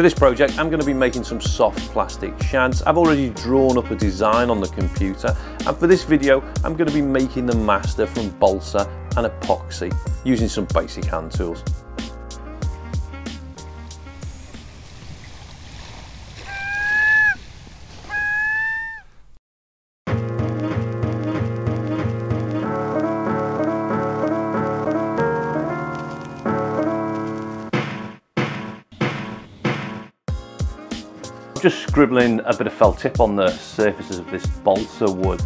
For this project, I'm going to be making some soft plastic shads. I've already drawn up a design on the computer, and for this video, I'm going to be making the master from balsa and epoxy, using some basic hand tools. Just scribbling a bit of felt tip on the surfaces of this balsa wood.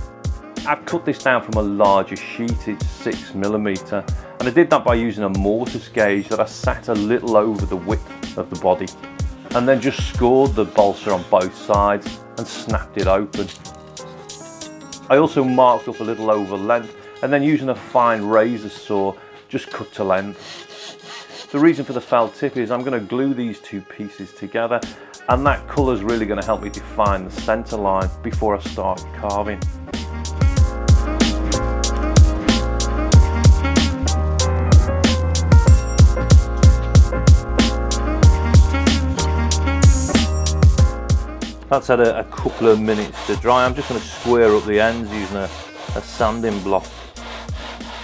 I've cut this down from a larger sheet, it's six millimeter, and I did that by using a mortise gauge that I sat a little over the width of the body, and then just scored the balsa on both sides and snapped it open. I also marked up a little over length, and then using a fine razor saw, just cut to length. The reason for the felt tip is I'm going to glue these two pieces together and that colour is really going to help me define the centre line before I start carving. That's had a, a, couple of minutes to dry. I'm just going to square up the ends using a, a sanding block.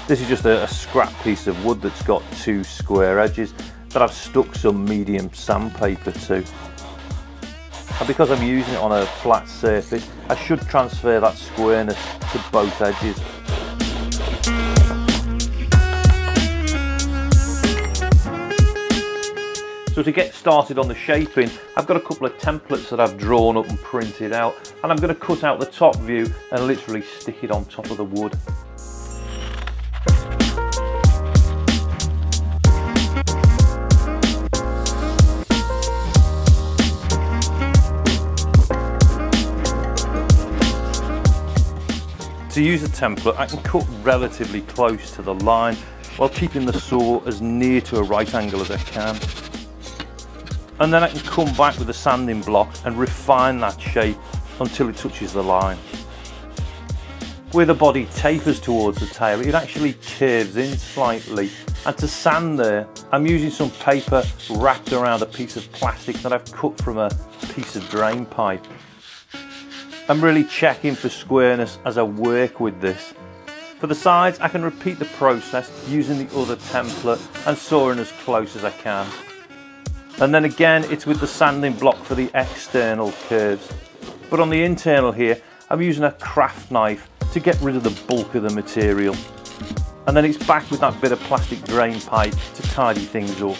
This is just a, a scrap piece of wood that's got two square edges that I've stuck some medium sandpaper to and because I'm using it on a flat surface I should transfer that squareness to both edges. So to get started on the shaping, I've got a couple of templates that I've drawn up and printed out and I'm going to cut out the top view and literally stick it on top of the wood. To use a template, I can cut relatively close to the line while keeping the saw as near to a right angle as I can. And then I can come back with a sanding block and refine that shape until it touches the line. Where the body tapers towards the tail, it actually curves in slightly. And to sand there, I'm using some paper wrapped around a piece of plastic that I've cut from a piece of drain pipe. I'm really checking for squareness as I work with this. For the sides, I can repeat the process using the other template and sawing as close as I can. And then again, it's with the sanding block for the external curves. But on the internal here, I'm using a craft knife to get rid of the bulk of the material. And then it's back with that bit of plastic drain pipe to tidy things up.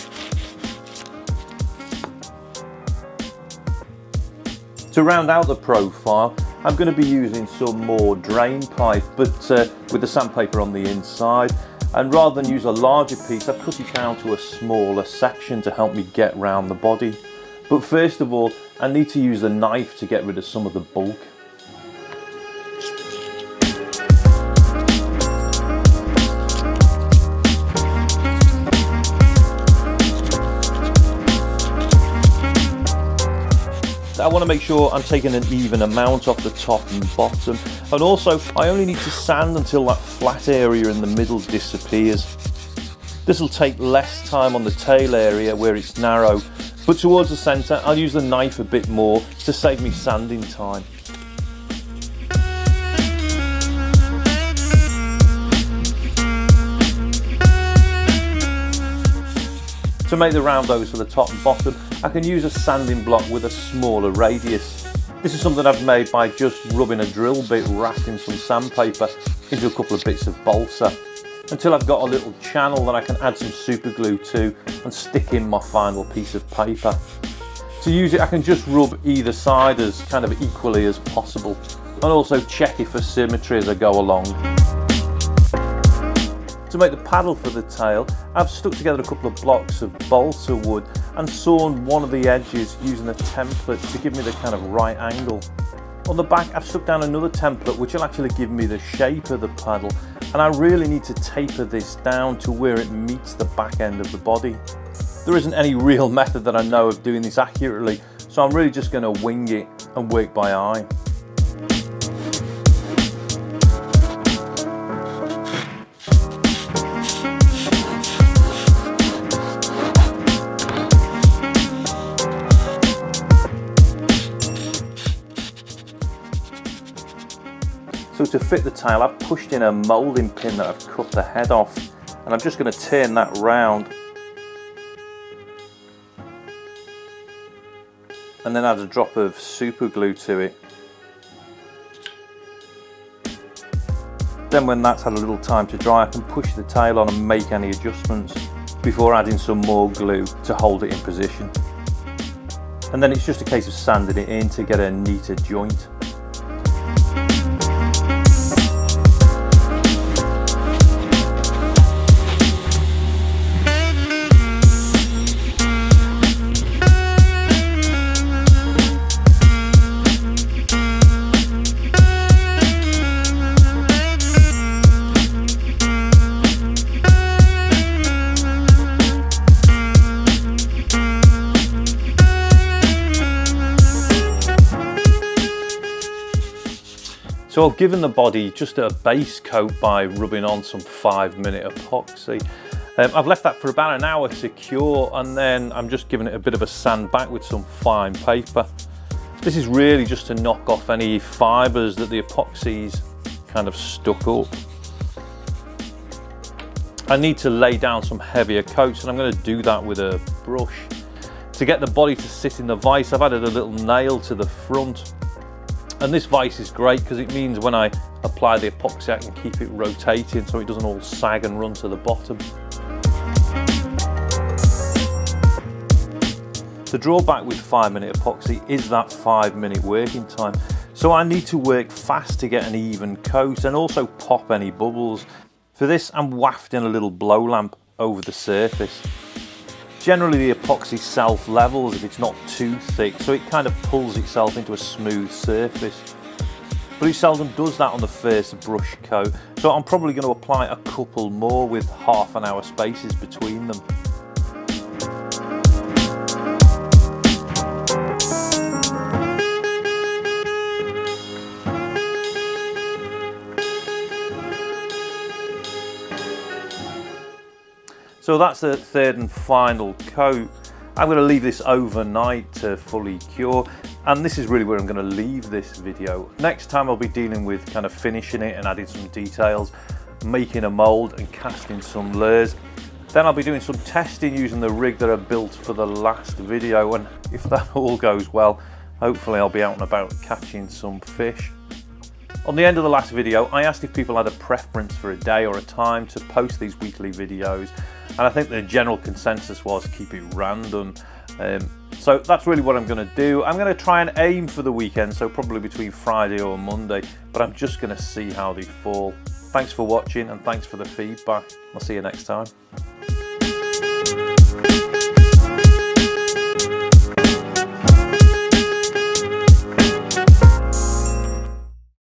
To round out the profile, I'm going to be using some more drain pipe, but uh, with the sandpaper on the inside. And rather than use a larger piece, I've cut it down to a smaller section to help me get round the body. But first of all, I need to use a knife to get rid of some of the bulk. Want to make sure I'm taking an even amount off the top and bottom. And also, I only need to sand until that flat area in the middle disappears. This will take less time on the tail area where it's narrow, but towards the centre, I'll use the knife a bit more to save me sanding time. To make the round roundos for the top and bottom, I can use a sanding block with a smaller radius. This is something I've made by just rubbing a drill bit wrapped in some sandpaper into a couple of bits of balsa until I've got a little channel that I can add some super glue to and stick in my final piece of paper. To use it I can just rub either side as kind of equally as possible and also check it for symmetry as I go along. To make the paddle for the tail, I've stuck together a couple of blocks of balsa wood and sawn one of the edges using a template to give me the kind of right angle. On the back I've stuck down another template which will actually give me the shape of the paddle and I really need to taper this down to where it meets the back end of the body. There isn't any real method that I know of doing this accurately so I'm really just going to wing it and work by eye. So to fit the tail, I've pushed in a moulding pin that I've cut the head off and I'm just going to turn that round and then add a drop of super glue to it. Then when that's had a little time to dry, I can push the tail on and make any adjustments before adding some more glue to hold it in position. And then it's just a case of sanding it in to get a neater joint. So I've given the body just a base coat by rubbing on some five minute epoxy. Um, I've left that for about an hour to cure and then I'm just giving it a bit of a sand back with some fine paper. This is really just to knock off any fibres that the epoxy's kind of stuck up. I need to lay down some heavier coats and I'm going to do that with a brush. To get the body to sit in the vise I've added a little nail to the front and this vise is great because it means when I apply the epoxy I can keep it rotating so it doesn't all sag and run to the bottom. The drawback with five minute epoxy is that five minute working time. So I need to work fast to get an even coat and also pop any bubbles. For this I'm wafting a little blow lamp over the surface. Generally the epoxy self levels if it's not too thick, so it kind of pulls itself into a smooth surface. But it seldom does that on the first brush coat, so I'm probably going to apply a couple more with half an hour spaces between them. So that's the third and final coat. I'm going to leave this overnight to fully cure and this is really where I'm going to leave this video. Next time I'll be dealing with kind of finishing it and adding some details, making a mould and casting some layers. Then I'll be doing some testing using the rig that I built for the last video and if that all goes well, hopefully I'll be out and about catching some fish. On the end of the last video, I asked if people had a preference for a day or a time to post these weekly videos, and I think the general consensus was keep it random. Um, so that's really what I'm going to do. I'm going to try and aim for the weekend, so probably between Friday or Monday, but I'm just going to see how they fall. Thanks for watching and thanks for the feedback. I'll see you next time.